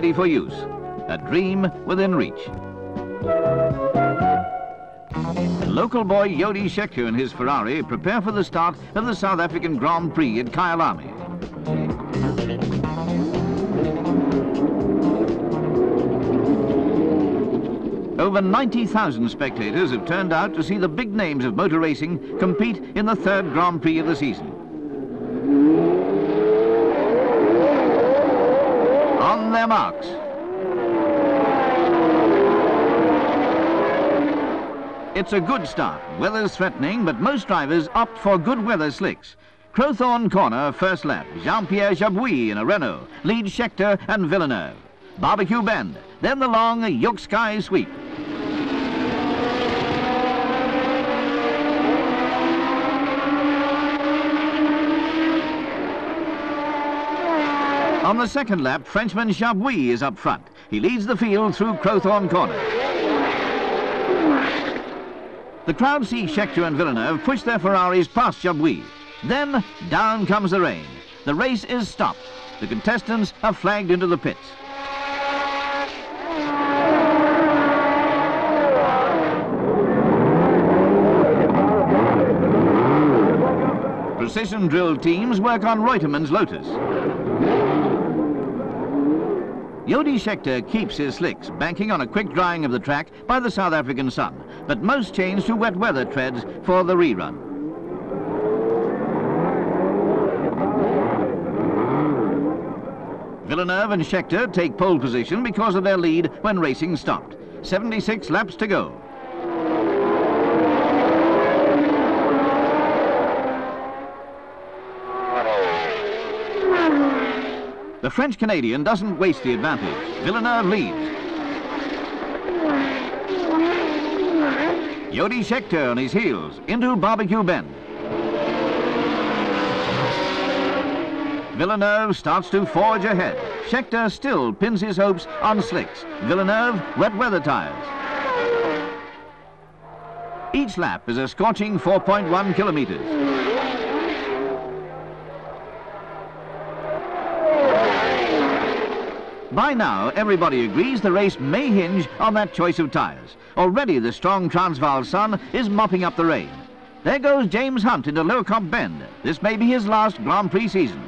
ready for use. A dream within reach. Local boy Jody Scheckter and his Ferrari prepare for the start of the South African Grand Prix at Kyalami. Over 90,000 spectators have turned out to see the big names of motor racing compete in the third Grand Prix of the season. On their marks. It's a good start. Weather's threatening, but most drivers opt for good weather slicks. Crowthorne Corner, first lap. Jean-Pierre Jabouille in a Renault leads Scheckter and Villeneuve. Barbecue Bend, then the long Jukskei sweep. On the second lap, Frenchman Jabouille is up front. He leads the field through Crowthorne Corner. The crowd see Scheckter and Villeneuve push their Ferraris past Jabouille. Then down comes the rain. The race is stopped. The contestants are flagged into the pits. Precision drill teams work on Reutemann's Lotus. Jody Scheckter keeps his slicks, banking on a quick drying of the track by the South African sun, but most change to wet weather treads for the rerun. Villeneuve and Scheckter take pole position because of their lead when racing stopped. 76 laps to go. The French-Canadian doesn't waste the advantage. Villeneuve leads. Jody Scheckter on his heels into Barbecue Bend. Villeneuve starts to forge ahead. Scheckter still pins his hopes on slicks. Villeneuve, wet weather tires. Each lap is a scorching 4.1 kilometers. By now, everybody agrees the race may hinge on that choice of tyres. Already the strong Transvaal sun is mopping up the rain. There goes James Hunt into Leeuwkamp Bend. This may be his last Grand Prix season.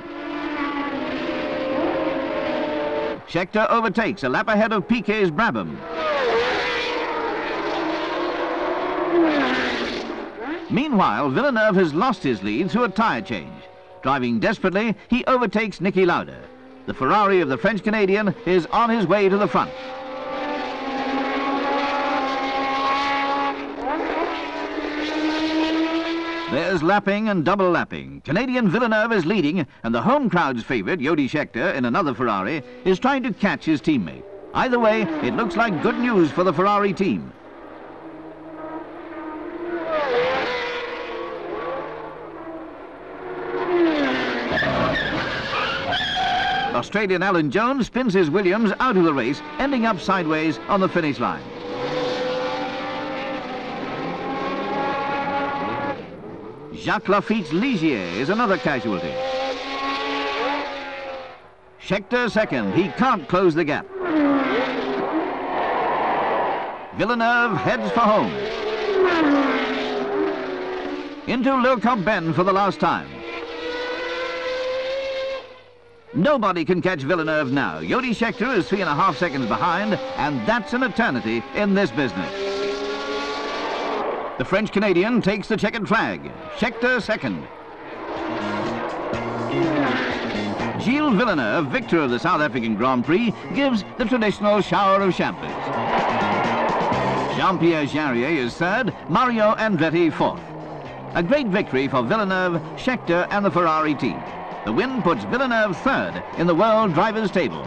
Scheckter overtakes a lap ahead of Piquet's Brabham. Meanwhile, Villeneuve has lost his lead through a tyre change. Driving desperately, he overtakes Niki Lauda. The Ferrari of the French-Canadian is on his way to the front. There's lapping and double lapping. Canadian Villeneuve is leading, and the home crowd's favourite, Jody Scheckter, in another Ferrari, is trying to catch his teammate. Either way, it looks like good news for the Ferrari team. Australian Alan Jones spins his Williams out of the race, ending up sideways on the finish line. Jacques Laffite's Ligier is another casualty. Scheckter second. He can't close the gap. Villeneuve heads for home. Into Leeuwkamp Bend for the last time. Nobody can catch Villeneuve now. Jody Scheckter is three and a half seconds behind, and that's an eternity in this business. The French-Canadian takes the checkered flag. Scheckter second. Gilles Villeneuve, victor of the South African Grand Prix, gives the traditional shower of champers. Jean-Pierre Jarier is third, Mario Andretti fourth. A great victory for Villeneuve, Scheckter and the Ferrari team. The win puts Villeneuve third in the world drivers' table.